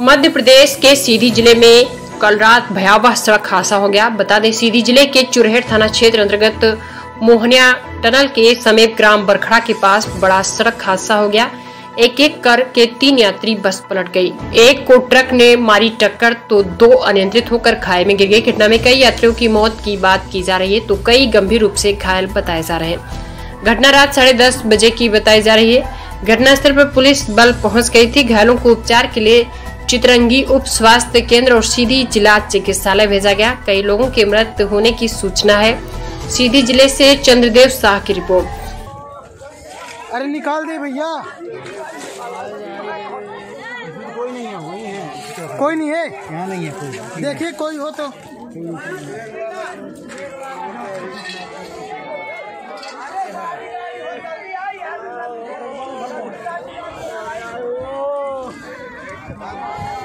मध्य प्रदेश के सीधी ज़िले में कल रात भयावह सड़क हादसा हो गया। बता दें, सीधी ज़िले के चुरहेट थाना क्षेत्र अंतर्गत मोहनिया टनल के समीप ग्राम बरखड़ा के पास बड़ा सड़क हादसा हो गया। एक एक कर के तीन यात्री बस पलट गई। एक को ट्रक ने मारी टक्कर तो दो अनियंत्रित होकर खाई में गिर गए घटना में कई यात्रियों की मौत की बात की जा रही है तो कई गंभीर रूप से घायल बताए जा रहे हैं। घटना रात साढ़े दस बजे की बताई जा रही है। घटनास्थल पर पुलिस बल पहुँच गई थी। घायलों को उपचार के लिए चितरंगी उप स्वास्थ्य केंद्र और सीधी जिला चिकित्सालय भेजा गया। कई लोगों के मृत होने की सूचना है। सीधी ज़िले से चंद्रदेव शाह की रिपोर्ट। अरे निकाल दे भैया। कोई नहीं है कोई नहीं है? यहाँ नहीं है कोई। देखिए कोई हो तो। 拜拜